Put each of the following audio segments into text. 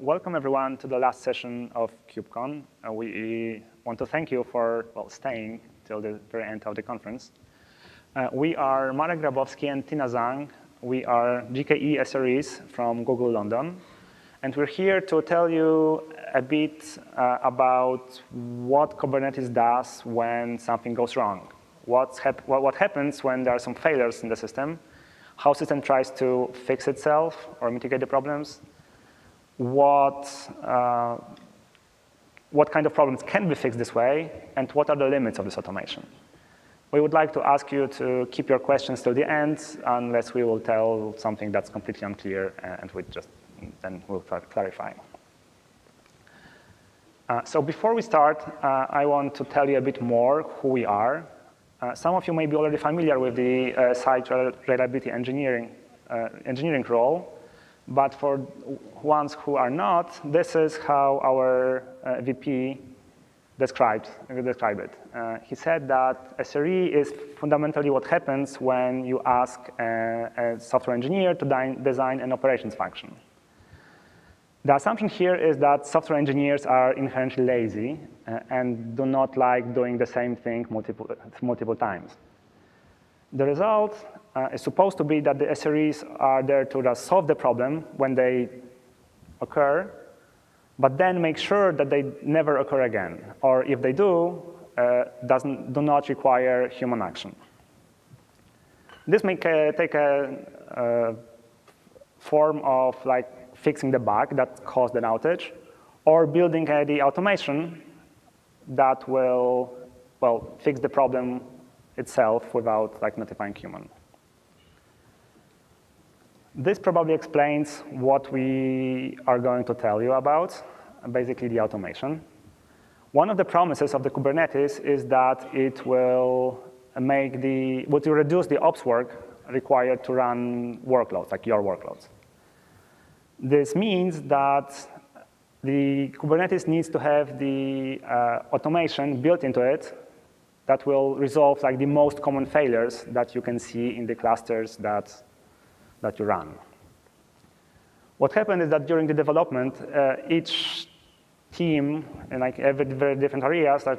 welcome everyone to the last session of KubeCon. Uh, we want to thank you for well, staying till the very end of the conference. Uh, we are Marek Grabowski and Tina Zhang. We are GKE SREs from Google London. And we're here to tell you a bit uh, about what Kubernetes does when something goes wrong. What's hap what, what happens when there are some failures in the system, how system tries to fix itself or mitigate the problems, what, uh, what kind of problems can be fixed this way, and what are the limits of this automation. We would like to ask you to keep your questions till the end, unless we will tell something that's completely unclear, and we just then we'll to clarify. Uh, so before we start, uh, I want to tell you a bit more who we are. Uh, some of you may be already familiar with the uh, site reliability engineering, uh, engineering role, but for ones who are not, this is how our uh, VP described, described it. Uh, he said that SRE is fundamentally what happens when you ask a, a software engineer to design an operations function. The assumption here is that software engineers are inherently lazy uh, and do not like doing the same thing multiple, multiple times. The result uh, is supposed to be that the SREs are there to just solve the problem when they occur, but then make sure that they never occur again. Or if they do, uh, doesn't, do not require human action. This may uh, take a, a, form of like fixing the bug that caused an outage, or building uh, the automation that will well fix the problem itself without like notifying human. This probably explains what we are going to tell you about, basically the automation. One of the promises of the Kubernetes is that it will make the, will reduce the ops work required to run workloads, like your workloads. This means that the Kubernetes needs to have the uh, automation built into it that will resolve like the most common failures that you can see in the clusters that that you run. What happened is that during the development, uh, each team in like every very different areas like,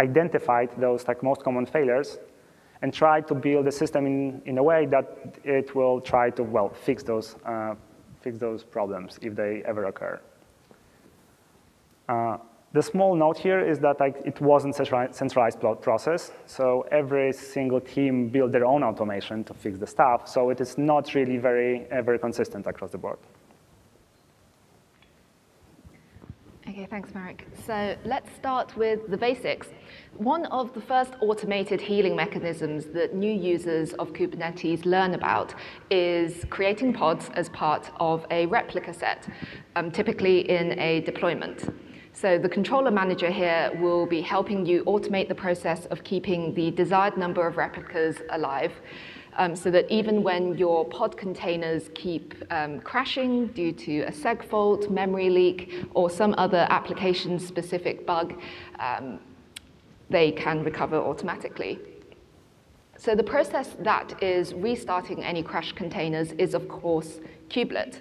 identified those like most common failures and tried to build a system in, in a way that it will try to well fix those uh, fix those problems if they ever occur. Uh, the small note here is that like, it wasn't a centralized process, so every single team built their own automation to fix the stuff, so it is not really very, uh, very consistent across the board. Okay, thanks, Marek. So let's start with the basics. One of the first automated healing mechanisms that new users of Kubernetes learn about is creating pods as part of a replica set, um, typically in a deployment. So the controller manager here will be helping you automate the process of keeping the desired number of replicas alive um, so that even when your pod containers keep um, crashing due to a seg fault, memory leak, or some other application-specific bug, um, they can recover automatically. So the process that is restarting any crash containers is, of course, kubelet.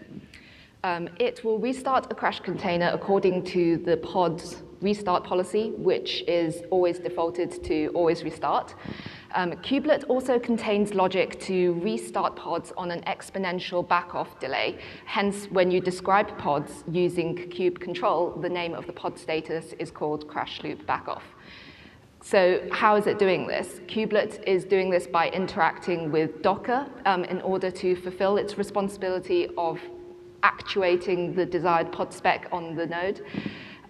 Um, it will restart a crash container according to the pod's restart policy, which is always defaulted to always restart. Um, kubelet also contains logic to restart pods on an exponential backoff delay. Hence, when you describe pods using kube control, the name of the pod status is called crash loop backoff. So how is it doing this? Kubelet is doing this by interacting with Docker um, in order to fulfill its responsibility of actuating the desired pod spec on the node.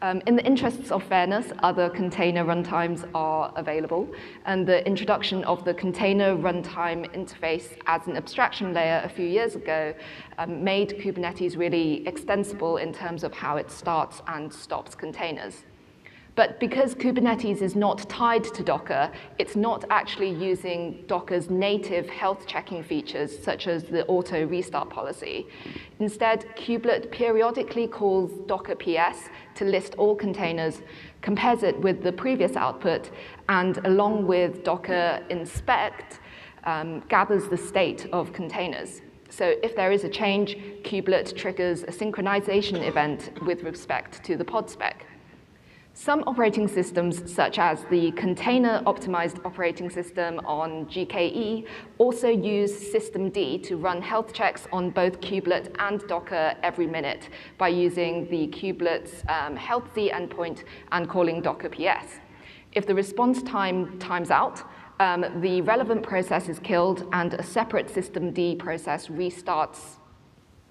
Um, in the interests of fairness, other container runtimes are available, and the introduction of the container runtime interface as an abstraction layer a few years ago um, made Kubernetes really extensible in terms of how it starts and stops containers. But because Kubernetes is not tied to Docker, it's not actually using Docker's native health checking features, such as the auto restart policy. Instead, Kubelet periodically calls Docker PS to list all containers, compares it with the previous output, and along with Docker inspect, um, gathers the state of containers. So if there is a change, kubelet triggers a synchronization event with respect to the pod spec. Some operating systems, such as the container-optimized operating system on GKE, also use systemd to run health checks on both kubelet and Docker every minute by using the kubelet's um, healthz endpoint and calling Docker PS. If the response time times out, um, the relevant process is killed and a separate systemd process restarts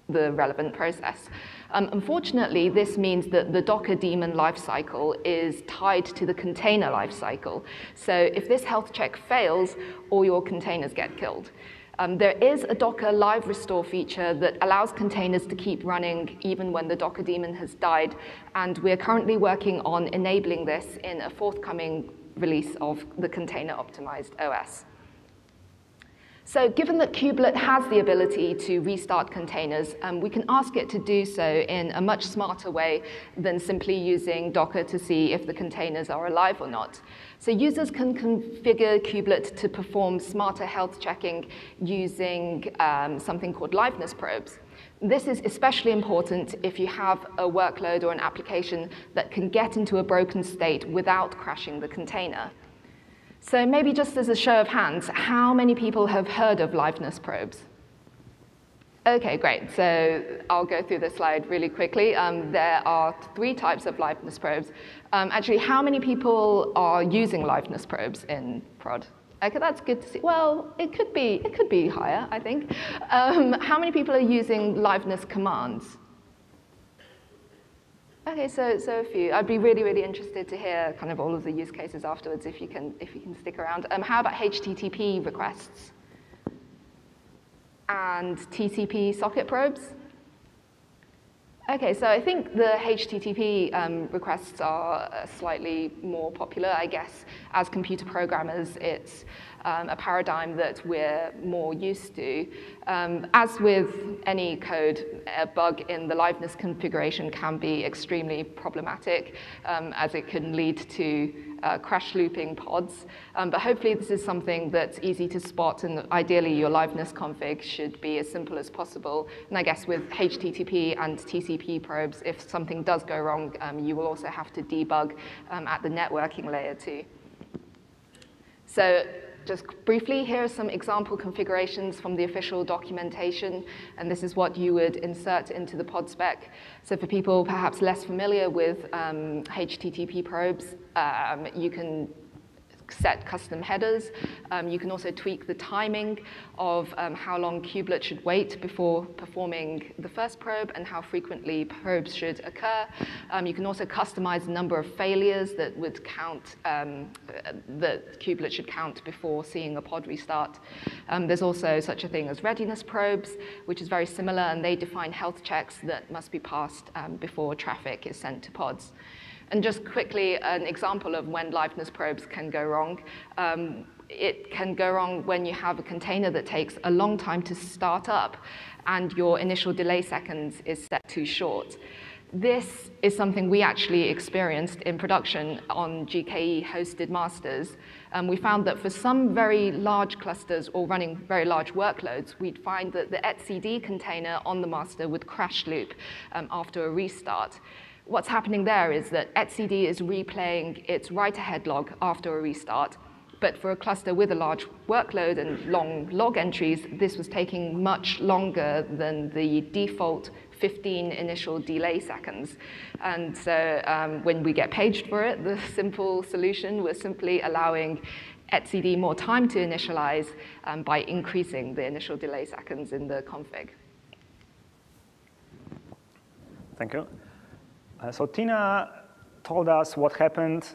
the relevant process. Um, unfortunately, this means that the Docker daemon lifecycle is tied to the container lifecycle. So if this health check fails, all your containers get killed. Um, there is a Docker live restore feature that allows containers to keep running even when the Docker daemon has died, and we're currently working on enabling this in a forthcoming release of the container optimized OS. So given that kubelet has the ability to restart containers, um, we can ask it to do so in a much smarter way than simply using Docker to see if the containers are alive or not. So users can configure kubelet to perform smarter health checking using um, something called liveness probes. This is especially important if you have a workload or an application that can get into a broken state without crashing the container. So maybe just as a show of hands, how many people have heard of liveness probes? Okay, great. So I'll go through the slide really quickly. Um, there are three types of liveness probes. Um, actually, how many people are using liveness probes in prod? Okay, that's good to see. Well, it could be, it could be higher, I think. Um, how many people are using liveness commands? Okay, so, so a few. I'd be really, really interested to hear kind of all of the use cases afterwards if you can, if you can stick around. Um, how about HTTP requests? And TCP socket probes? Okay, so I think the HTTP um, requests are uh, slightly more popular, I guess. As computer programmers, it's um, a paradigm that we're more used to. Um, as with any code, a bug in the liveness configuration can be extremely problematic um, as it can lead to uh, crash looping pods. Um, but hopefully this is something that's easy to spot and ideally your liveness config should be as simple as possible. And I guess with HTTP and TCP probes, if something does go wrong, um, you will also have to debug um, at the networking layer too. So just briefly, here are some example configurations from the official documentation, and this is what you would insert into the pod spec. So for people perhaps less familiar with um, HTTP probes, um, you can set custom headers. Um, you can also tweak the timing of um, how long kubelet should wait before performing the first probe and how frequently probes should occur. Um, you can also customize the number of failures that would count, um, that kubelet should count before seeing a pod restart. Um, there's also such a thing as readiness probes, which is very similar, and they define health checks that must be passed um, before traffic is sent to pods. And just quickly, an example of when liveness probes can go wrong. Um, it can go wrong when you have a container that takes a long time to start up and your initial delay seconds is set too short. This is something we actually experienced in production on GKE hosted masters. Um, we found that for some very large clusters or running very large workloads, we'd find that the etcd container on the master would crash loop um, after a restart what's happening there is that etcd is replaying its write-ahead log after a restart. But for a cluster with a large workload and long log entries, this was taking much longer than the default 15 initial delay seconds. And so um, when we get paged for it, the simple solution was simply allowing etcd more time to initialize um, by increasing the initial delay seconds in the config. Thank you. Uh, so Tina told us what happened,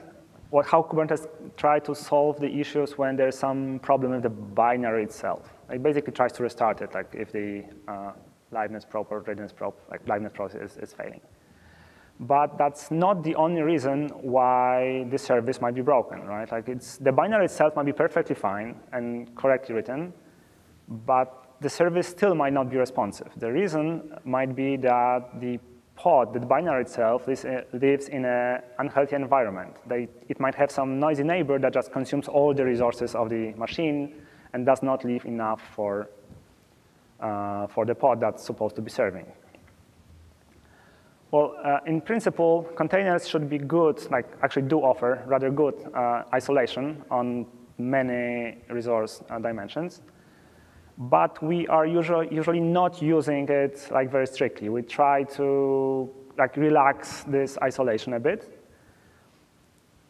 what, how Kubernetes tried to solve the issues when there's some problem with the binary itself. It basically tries to restart it, like if the uh, liveness probe or readiness probe, like liveness process is, is failing. But that's not the only reason why the service might be broken, right? Like it's, the binary itself might be perfectly fine and correctly written, but the service still might not be responsive. The reason might be that the pod, the binary itself, lives, uh, lives in an unhealthy environment. They, it might have some noisy neighbor that just consumes all the resources of the machine and does not leave enough for uh, for the pod that's supposed to be serving. Well, uh, in principle, containers should be good, like actually do offer rather good uh, isolation on many resource uh, dimensions. But we are usually, usually not using it like very strictly. We try to like relax this isolation a bit.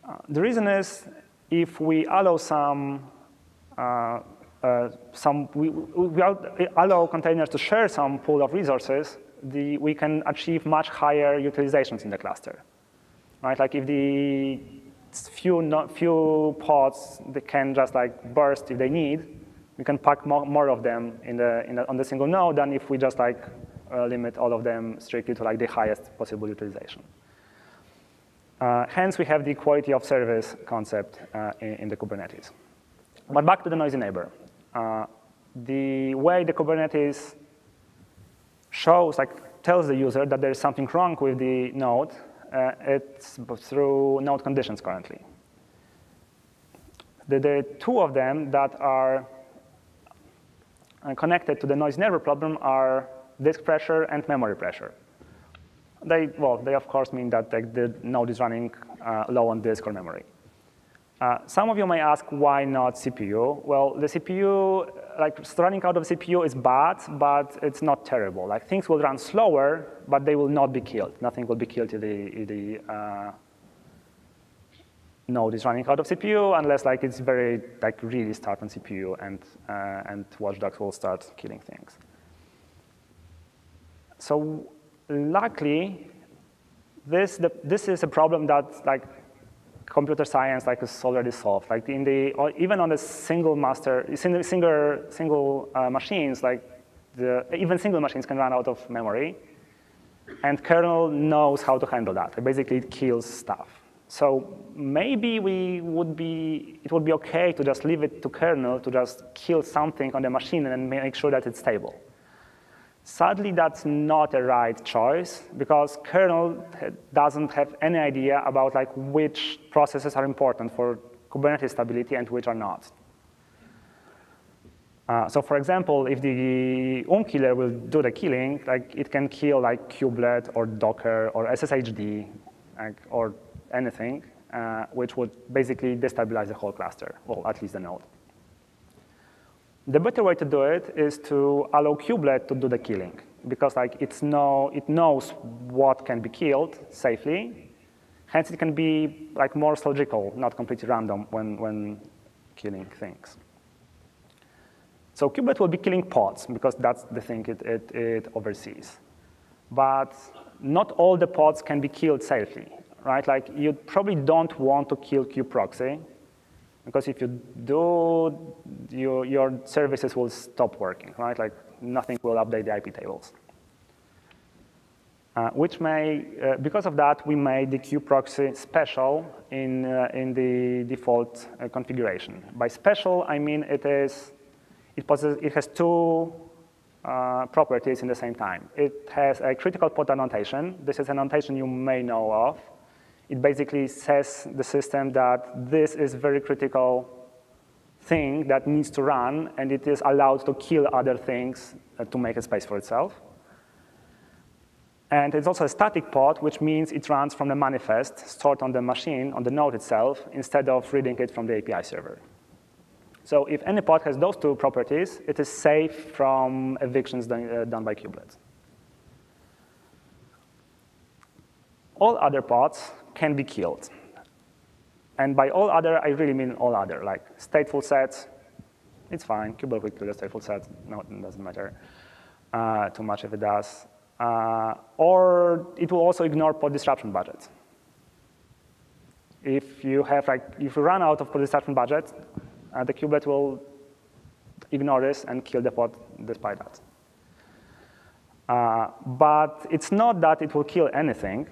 Uh, the reason is if we allow some uh, uh, some, we, we allow containers to share some pool of resources, the, we can achieve much higher utilizations in the cluster. Right? Like if the few, not, few pods they can just like burst if they need, we can pack more, more of them in the, in the, on the single node than if we just like uh, limit all of them strictly to like the highest possible utilization. Uh, hence, we have the quality of service concept uh, in, in, the Kubernetes. But back to the noisy neighbor. Uh, the way the Kubernetes shows, like tells the user that there is something wrong with the node, uh, it's through node conditions currently. The, the two of them that are connected to the noisy neighbor problem are disk pressure and memory pressure. They, well, they of course mean that like, the node is running uh, low on disk or memory. Uh, some of you may ask why not CPU. Well, the CPU, like running out of CPU is bad, but it's not terrible. Like things will run slower, but they will not be killed. Nothing will be killed if the, if the uh, node is running out of CPU, unless like it's very like really start on CPU and uh, and watchdogs will start killing things. So luckily, this the, this is a problem that like computer science like is already solved. Like in the even on the single master, single single, single uh, machines, like the even single machines can run out of memory, and kernel knows how to handle that. Basically, it kills stuff. So maybe we would be, it would be okay to just leave it to kernel to just kill something on the machine and make sure that it's stable. Sadly, that's not a right choice because kernel doesn't have any idea about like which processes are important for Kubernetes stability and which are not. Uh, so for example, if the OOM killer will do the killing, like it can kill like kubelet or Docker or SSHD like, or anything, uh, which would basically destabilize the whole cluster, or at least the node. The better way to do it is to allow kubelet to do the killing because like it's no, it knows what can be killed safely. Hence, it can be like more logical, not completely random when, when killing things. So kubelet will be killing pods because that's the thing it, it, it oversees. But not all the pods can be killed safely, right? Like you probably don't want to kill kubeproxy because if you do, you, your services will stop working, right? Like nothing will update the IP tables. Uh, which may, uh, because of that, we made the kubeproxy special in, uh, in the default uh, configuration. By special, I mean it is, it, possesses, it has two uh, properties in the same time. It has a critical pod annotation. This is an annotation you may know of. It basically says the system that this is very critical thing that needs to run, and it is allowed to kill other things uh, to make a space for itself. And it's also a static pod, which means it runs from the manifest stored on the machine, on the node itself, instead of reading it from the API server. So if any pod has those two properties, it is safe from evictions done, uh, done by kubelets. All other pods can be killed. And by all other, I really mean all other, like stateful sets, it's fine. Kill the stateful set. No, it doesn't matter uh, too much if it does. Uh, or it will also ignore pod disruption budget. If you have like, if you run out of pod disruption budget, uh, the kubelet will ignore this and kill the pod despite that. Uh, but it's not that it will kill anything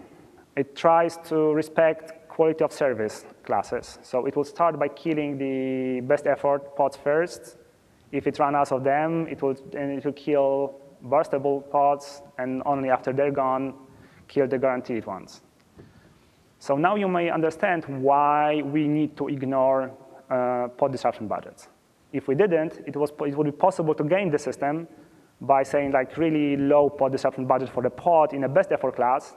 it tries to respect quality of service classes. So it will start by killing the best effort pods first. If it runs out of them, it will, and it will kill burstable pods, and only after they're gone, kill the guaranteed ones. So now you may understand why we need to ignore uh, pod disruption budgets. If we didn't, it, was, it would be possible to game the system by saying like really low pod disruption budget for the pod in a best effort class,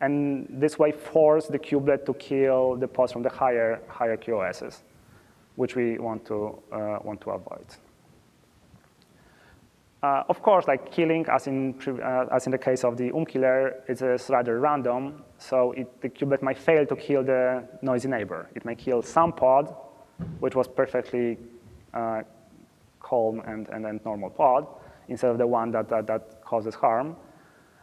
and this way force the kubelet to kill the pods from the higher, higher QoSs, which we want to, uh, want to avoid. Uh, of course, like killing, as in, uh, as in the case of the UM killer, is rather random. So it, the kubelet might fail to kill the noisy neighbor. It may kill some pod, which was perfectly uh, calm and, and, and normal pod, instead of the one that, that, that causes harm.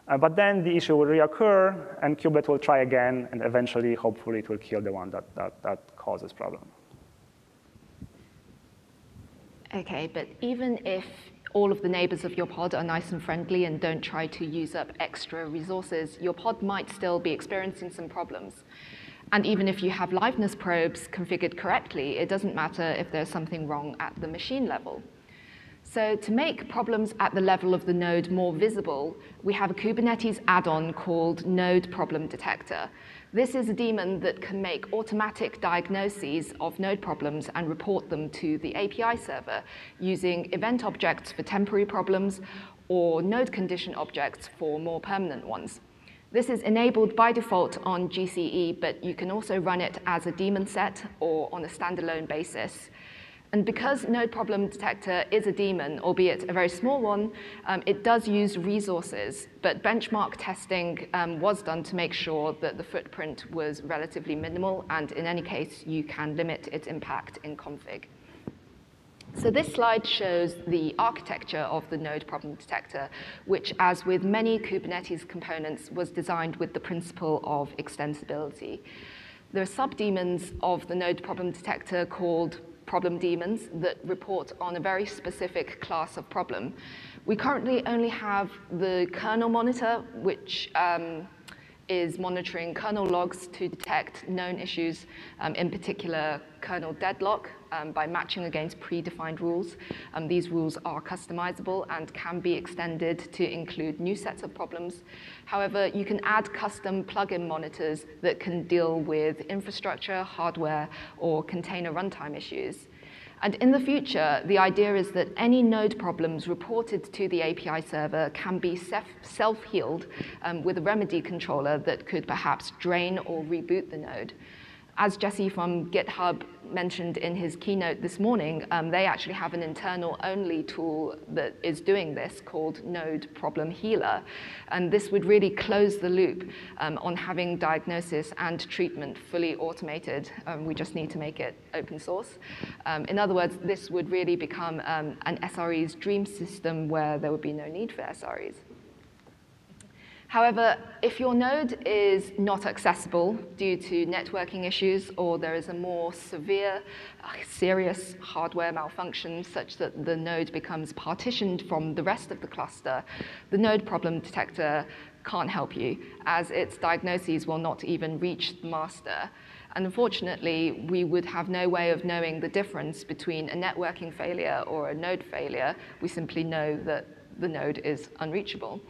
Uh, but then the issue will reoccur, and kubelet will try again, and eventually, hopefully, it will kill the one that, that, that causes problem. Okay, but even if all of the neighbors of your pod are nice and friendly and don't try to use up extra resources, your pod might still be experiencing some problems. And even if you have liveness probes configured correctly, it doesn't matter if there's something wrong at the machine level. So to make problems at the level of the node more visible, we have a Kubernetes add-on called Node Problem Detector. This is a daemon that can make automatic diagnoses of node problems and report them to the API server using event objects for temporary problems or node condition objects for more permanent ones. This is enabled by default on GCE, but you can also run it as a daemon set or on a standalone basis. And because Node Problem Detector is a daemon, albeit a very small one, um, it does use resources, but benchmark testing um, was done to make sure that the footprint was relatively minimal, and in any case, you can limit its impact in config. So this slide shows the architecture of the node problem detector, which, as with many Kubernetes components, was designed with the principle of extensibility. There are subdaemons of the node problem detector called problem daemons that report on a very specific class of problem. We currently only have the kernel monitor, which um, is monitoring kernel logs to detect known issues, um, in particular kernel deadlock, um, by matching against predefined rules. Um, these rules are customizable and can be extended to include new sets of problems. However, you can add custom plugin monitors that can deal with infrastructure, hardware, or container runtime issues. And in the future, the idea is that any node problems reported to the API server can be self-healed um, with a remedy controller that could perhaps drain or reboot the node. As Jesse from GitHub mentioned in his keynote this morning, um, they actually have an internal only tool that is doing this called Node Problem Healer. And this would really close the loop um, on having diagnosis and treatment fully automated. Um, we just need to make it open source. Um, in other words, this would really become um, an SRE's dream system where there would be no need for SREs. However, if your node is not accessible due to networking issues or there is a more severe, uh, serious hardware malfunction such that the node becomes partitioned from the rest of the cluster, the node problem detector can't help you as its diagnoses will not even reach the master. And unfortunately, we would have no way of knowing the difference between a networking failure or a node failure. We simply know that the node is unreachable.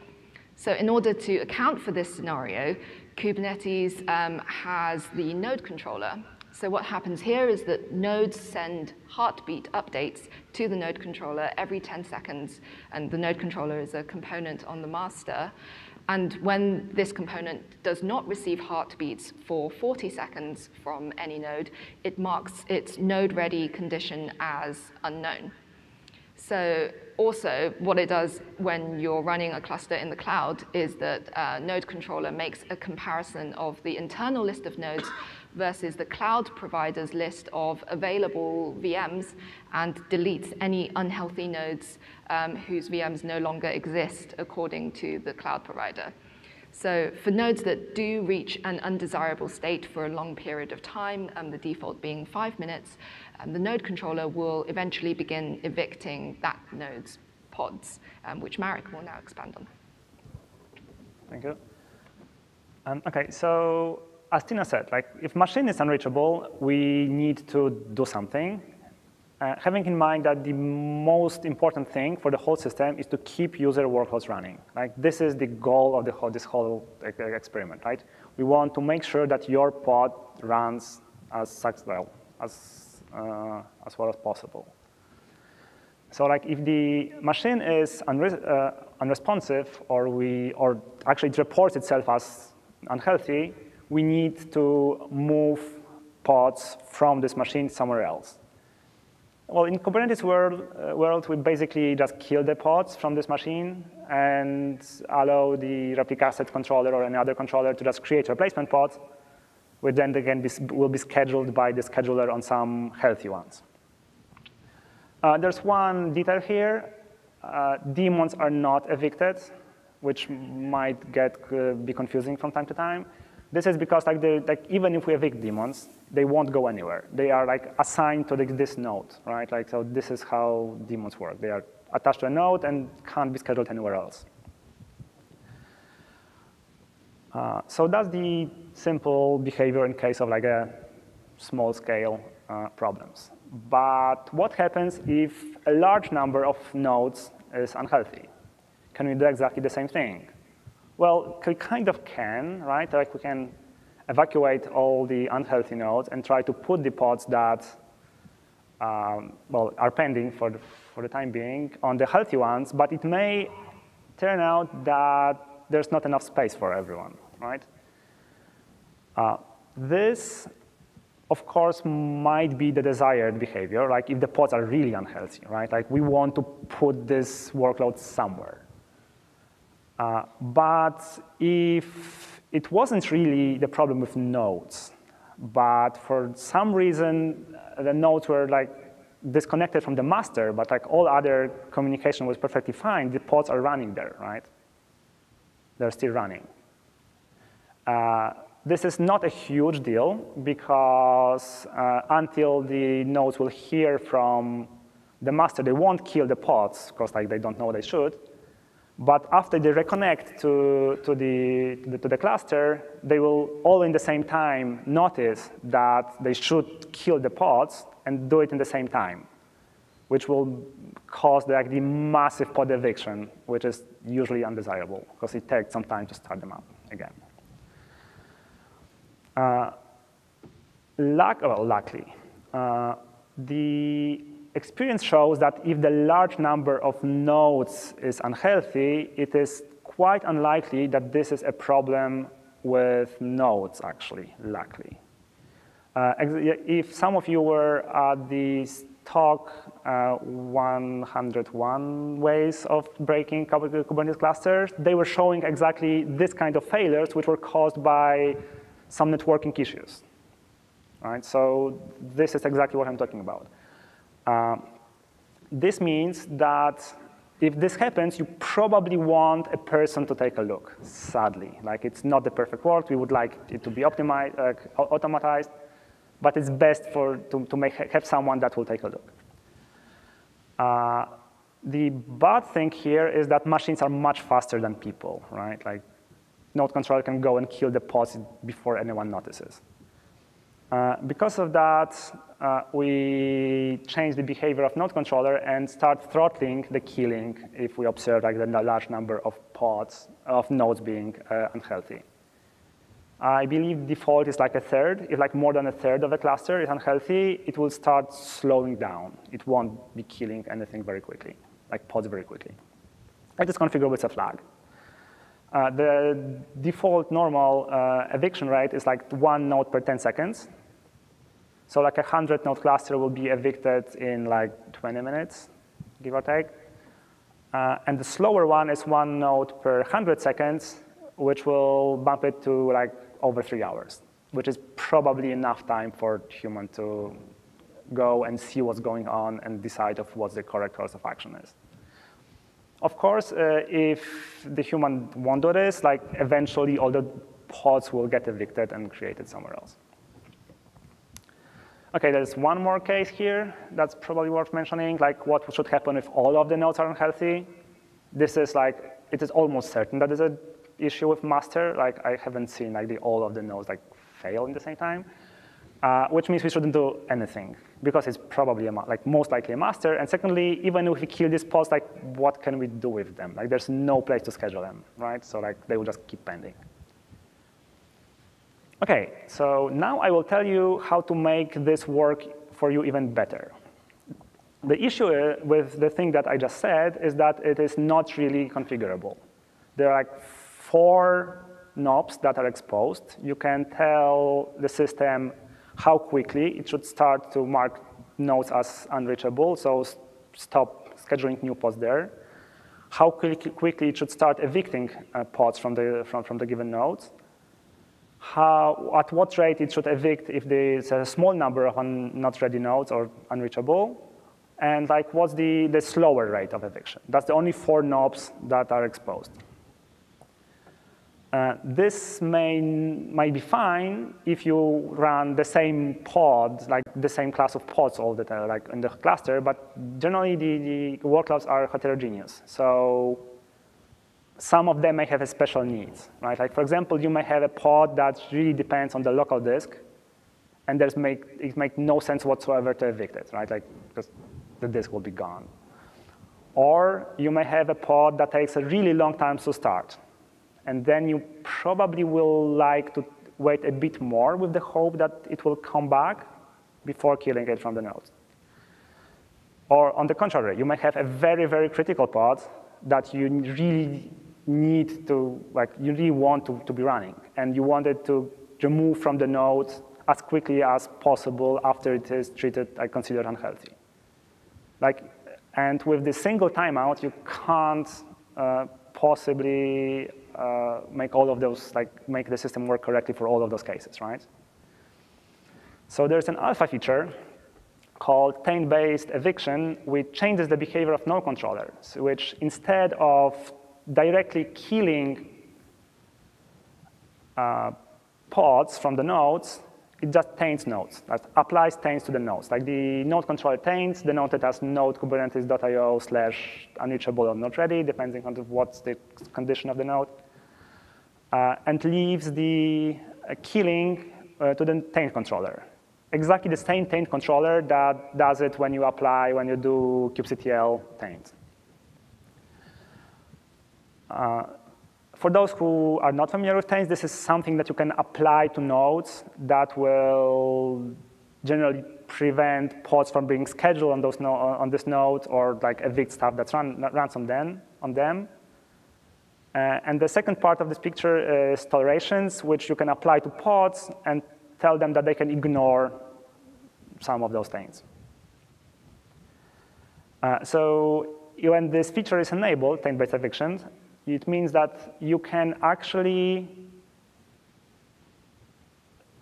So in order to account for this scenario, Kubernetes um, has the node controller. So what happens here is that nodes send heartbeat updates to the node controller every 10 seconds, and the node controller is a component on the master. And when this component does not receive heartbeats for 40 seconds from any node, it marks its node-ready condition as unknown. So also, what it does when you're running a cluster in the cloud is that uh, Node Controller makes a comparison of the internal list of nodes versus the cloud provider's list of available VMs and deletes any unhealthy nodes um, whose VMs no longer exist according to the cloud provider. So for nodes that do reach an undesirable state for a long period of time, um, the default being five minutes, um, the node controller will eventually begin evicting that node's pods, um, which Marek will now expand on. Thank you. Um, okay, so as Tina said, like if machine is unreachable, we need to do something uh, having in mind that the most important thing for the whole system is to keep user workloads running. Like this is the goal of the whole, this whole experiment, right? We want to make sure that your pod runs as well as, uh, as well as possible. So like if the machine is unre uh, unresponsive or, we, or actually it reports itself as unhealthy, we need to move pods from this machine somewhere else. Well, in Kubernetes world, uh, world, we basically just kill the pods from this machine and allow the replica set controller or any other controller to just create replacement pods, which then again will be scheduled by the scheduler on some healthy ones. Uh, there's one detail here. Uh, daemons are not evicted, which might get uh, be confusing from time to time. This is because like, like even if we evict daemons, they won't go anywhere. They are like assigned to this node, right? Like so, this is how daemons work. They are attached to a node and can't be scheduled anywhere else. Uh, so that's the simple behavior in case of like a small scale uh, problems. But what happens if a large number of nodes is unhealthy? Can we do exactly the same thing? Well, we kind of can, right? Like we can evacuate all the unhealthy nodes and try to put the pods that um, well, are pending for the, for the time being on the healthy ones, but it may turn out that there's not enough space for everyone, right? Uh, this of course, might be the desired behavior, like if the pods are really unhealthy, right? Like we want to put this workload somewhere. Uh, but if it wasn't really the problem with nodes, but for some reason the nodes were like disconnected from the master, but like all other communication was perfectly fine, the pods are running there, right? They're still running. Uh, this is not a huge deal because uh, until the nodes will hear from the master, they won't kill the pods because like, they don't know they should. But after they reconnect to, to, the, to, the, to the cluster, they will all in the same time notice that they should kill the pods and do it in the same time, which will cause the, like, the massive pod eviction, which is usually undesirable because it takes some time to start them up again. Uh, luck, well, luckily, uh, the experience shows that if the large number of nodes is unhealthy, it is quite unlikely that this is a problem with nodes, actually, luckily. Uh, if some of you were at the talk uh, 101 ways of breaking Kubernetes clusters, they were showing exactly this kind of failures, which were caused by some networking issues. Right? So this is exactly what I'm talking about. Uh, this means that if this happens, you probably want a person to take a look, sadly. Like it's not the perfect world. We would like it to be optimized, uh, automatized, but it's best for, to, to make, have someone that will take a look. Uh, the bad thing here is that machines are much faster than people, right? Like node controller can go and kill the pods before anyone notices. Uh, because of that, uh, we change the behavior of node controller and start throttling the killing if we observe like the large number of pods of nodes being uh, unhealthy. I believe default is like a third. If like more than a third of the cluster is unhealthy, it will start slowing down. It won't be killing anything very quickly, like pods very quickly. I just configure with a flag. Uh, the default normal uh, eviction rate is like one node per 10 seconds. So like a 100 node cluster will be evicted in like 20 minutes, give or take. Uh, and the slower one is one node per 100 seconds, which will bump it to like over three hours, which is probably enough time for human to go and see what's going on and decide of what the correct course of action is. Of course, uh, if the human won't do this, like eventually all the pods will get evicted and created somewhere else. Okay, there's one more case here that's probably worth mentioning, like what should happen if all of the nodes are unhealthy. This is like, it is almost certain that there's an issue with master. Like I haven't seen like the, all of the nodes like fail in the same time uh, which means we shouldn't do anything because it's probably a, like most likely a master. And secondly, even if we kill these pods, like what can we do with them? Like there's no place to schedule them, right? So like they will just keep pending. Okay, so now I will tell you how to make this work for you even better. the issue uh, with the thing that I just said is that it is not really configurable. There are like four knobs that are exposed. You can tell the system how quickly it should start to mark nodes as unreachable, so stop scheduling new pods there. How quickly it should start evicting uh, pods from the, from, from the given nodes. How, at what rate it should evict if there's a small number of not ready nodes or unreachable. And like what's the, the slower rate of eviction. That's the only four knobs that are exposed. Uh, this may, might be fine if you run the same pod, like the same class of pods all the time, like in the cluster, but generally the, the workloads are heterogeneous. So some of them may have a special needs, right? Like for example, you may have a pod that really depends on the local disk, and there's make, it makes no sense whatsoever to evict it, right? Like, because the disk will be gone. Or you may have a pod that takes a really long time to start, and then you probably will like to wait a bit more with the hope that it will come back before killing it from the node. Or on the contrary, you might have a very, very critical pod that you really need to, like, you really want to, to be running, and you want it to remove from the node as quickly as possible after it is treated and considered unhealthy. Like, and with the single timeout, you can't uh, possibly uh, make all of those, like make the system work correctly for all of those cases, right? So there's an alpha feature called taint-based eviction, which changes the behavior of node controllers, which instead of directly killing uh, pods from the nodes, it just taints nodes, that applies taints to the nodes. Like the node controller taints the node that has node kubernetes.io slash unreachable or not ready, depending on what's the condition of the node and leaves the uh, killing uh, to the taint controller. Exactly the same taint controller that does it when you apply, when you do kubectl taint. Uh, for those who are not familiar with taints, this is something that you can apply to nodes that will generally prevent pods from being scheduled on, those no on this node or like evict stuff that run, runs on them. On them. Uh, and the second part of this picture is tolerations, which you can apply to pods and tell them that they can ignore some of those things. Uh, so when this feature is enabled, taint-based eviction, it means that you can actually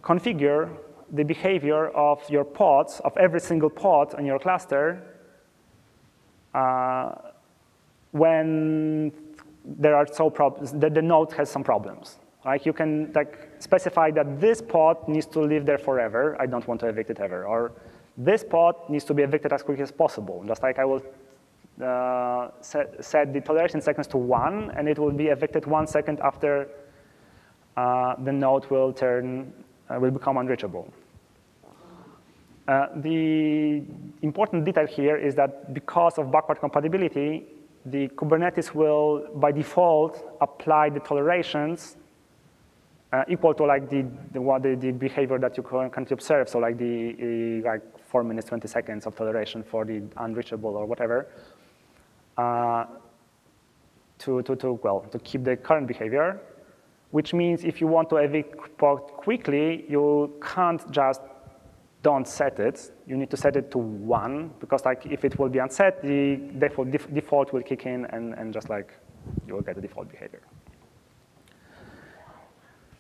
configure the behavior of your pods, of every single pod in your cluster, uh, when there are so problems, that the node has some problems. Like you can like specify that this pod needs to live there forever. I don't want to evict it ever. Or this pod needs to be evicted as quickly as possible. Just like I will uh, set, set, the toleration seconds to one, and it will be evicted one second after uh, the node will turn, uh, will become unreachable. Uh, the important detail here is that because of backward compatibility, the Kubernetes will, by default, apply the tolerations uh, equal to like the, the, what the, the behavior that you currently observe. So like the uh, like four minutes, 20 seconds of toleration for the unreachable or whatever. Uh, to, to, to, well, to keep the current behavior, which means if you want to evict quickly, you can't just don't set it. You need to set it to one because like if it will be unset, the default, def default will kick in and, and just like you will get the default behavior.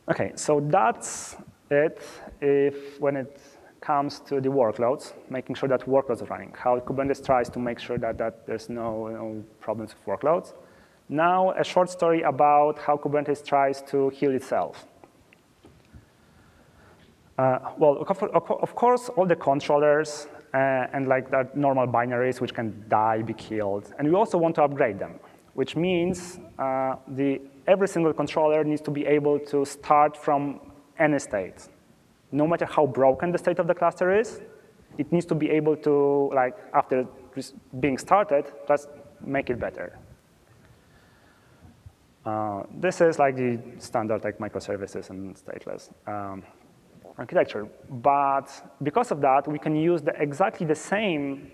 Okay, so that's it if when it comes to the workloads, making sure that workloads are running, how Kubernetes tries to make sure that, that there's no, no problems with workloads. Now, a short story about how Kubernetes tries to heal itself. Uh, well, of course, all the controllers uh, and like that normal binaries which can die, be killed. And we also want to upgrade them, which means uh, the, every single controller needs to be able to start from any state. No matter how broken the state of the cluster is, it needs to be able to, like, after being started, just make it better. Uh, this is like the standard like microservices and stateless. Um, architecture. But because of that, we can use the, exactly the same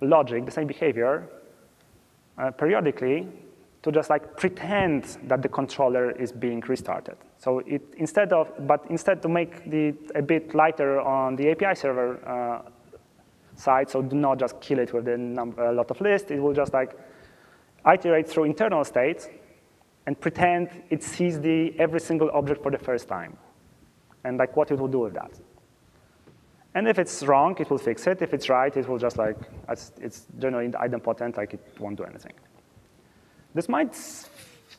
logic, the same behavior, uh, periodically to just like pretend that the controller is being restarted. So it, instead of, but instead to make the a bit lighter on the API server uh, side, so do not just kill it with a lot of lists, it will just like iterate through internal states and pretend it sees the every single object for the first time and like what it will do with that. And if it's wrong, it will fix it. If it's right, it will just like, it's, generally idempotent, like it won't do anything. This might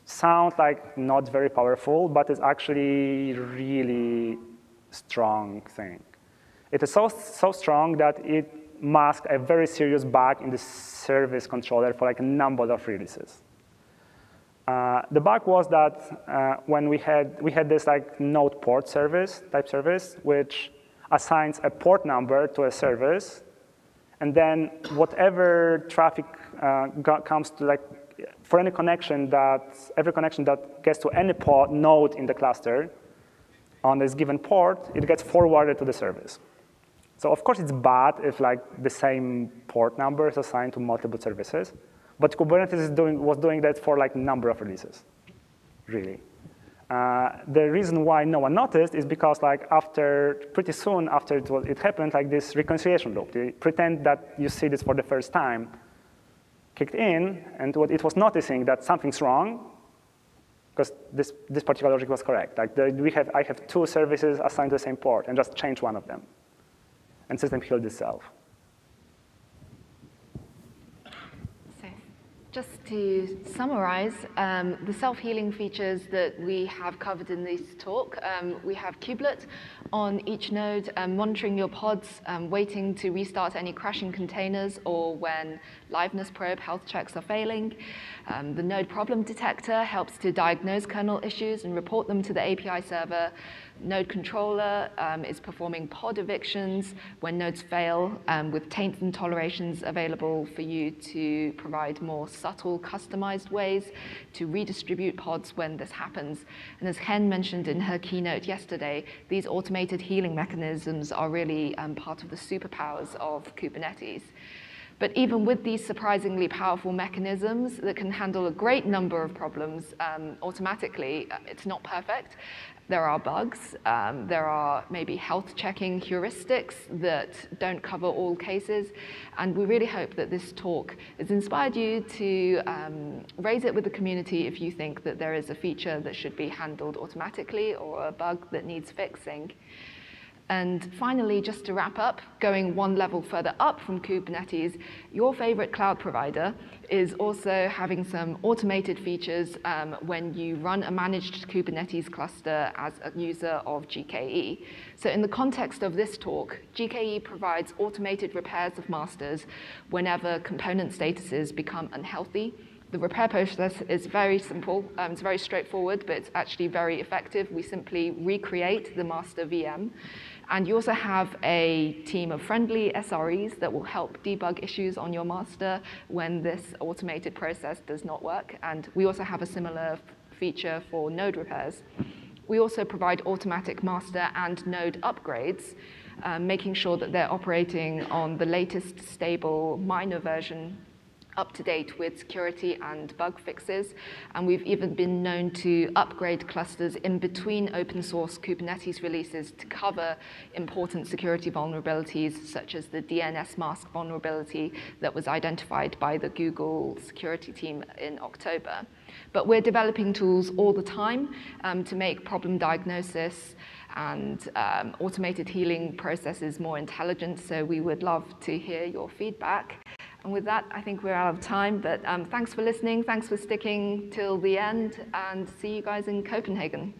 sound like not very powerful, but it's actually really strong thing. It is so, so strong that it masks a very serious bug in the service controller for like a number of releases. Uh, the bug was that uh, when we had, we had this like node port service, type service, which assigns a port number to a service, and then whatever traffic uh, comes to like, for any connection that, every connection that gets to any port node in the cluster on this given port, it gets forwarded to the service. So of course it's bad if like the same port number is assigned to multiple services. But Kubernetes doing, was doing that for like a number of releases, really. Uh, the reason why no one noticed is because like after, pretty soon after it, was, it happened, like this reconciliation loop, they pretend that you see this for the first time, kicked in, and what it was noticing that something's wrong, because this, this particular logic was correct. Like the, we have, I have two services assigned to the same port, and just change one of them. And system healed itself. Just to summarize, um, the self-healing features that we have covered in this talk, um, we have kubelet on each node, um, monitoring your pods, um, waiting to restart any crashing containers or when liveness probe health checks are failing. Um, the node problem detector helps to diagnose kernel issues and report them to the API server. Node controller um, is performing pod evictions when nodes fail um, with taints and tolerations available for you to provide more subtle, customized ways to redistribute pods when this happens. And as Hen mentioned in her keynote yesterday, these automated healing mechanisms are really um, part of the superpowers of Kubernetes. But even with these surprisingly powerful mechanisms that can handle a great number of problems um, automatically, uh, it's not perfect. There are bugs. Um, there are maybe health checking heuristics that don't cover all cases. And we really hope that this talk has inspired you to um, raise it with the community if you think that there is a feature that should be handled automatically or a bug that needs fixing. And finally, just to wrap up, going one level further up from Kubernetes, your favorite cloud provider is also having some automated features um, when you run a managed Kubernetes cluster as a user of GKE. So in the context of this talk, GKE provides automated repairs of masters whenever component statuses become unhealthy the repair process is very simple. Um, it's very straightforward, but it's actually very effective. We simply recreate the master VM. And you also have a team of friendly SREs that will help debug issues on your master when this automated process does not work. And we also have a similar feature for node repairs. We also provide automatic master and node upgrades, um, making sure that they're operating on the latest stable minor version up to date with security and bug fixes. And we've even been known to upgrade clusters in between open source Kubernetes releases to cover important security vulnerabilities, such as the Dnsmasq vulnerability that was identified by the Google security team in October. But we're developing tools all the time um, to make problem diagnosis and um, automated healing processes more intelligent. So we would love to hear your feedback. And with that, I think we're out of time. But um, thanks for listening. Thanks for sticking till the end. And see you guys in Copenhagen.